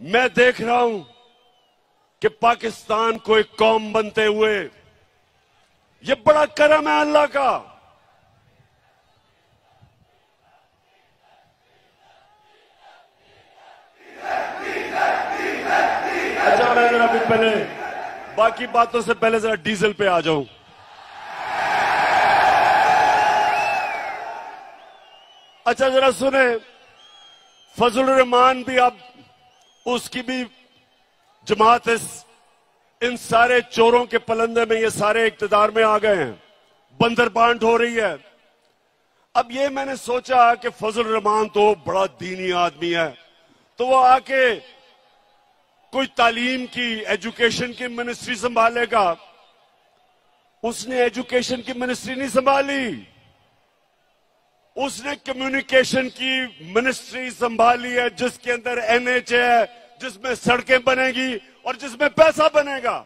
मैं देख रहा हूँ कि पाकिस्तान को एक कौम बनते हुए यह बड़ा करम है अल्लाह का। अच्छा मैं जरा भी पहले बाकी बातों से पहले जरा डीजल पे आ जाऊँ। अच्छा जरा सुने फजल रहमान भी अब उसकी भी जमात इस, इन सारे चोरों के पलंदे में ये सारे इकतदार में आ गए हैं। बंदर बांट हो रही है। अब ये मैंने सोचा कि फजल रहमान तो बड़ा दीनी आदमी है। तो वो आके कोई तालीम की, एजुकेशन की मिनिस्ट्री संभालेगा। उसने एजुकेशन की मिनिस्ट्री नहीं संभाली। उसने कम्युनिकेशन की मिनिस्ट्री संभाली है, जिसके अंदर एनएच है, जिसमें सड़कें बनेगी और जिसमें पैसा बनेगा।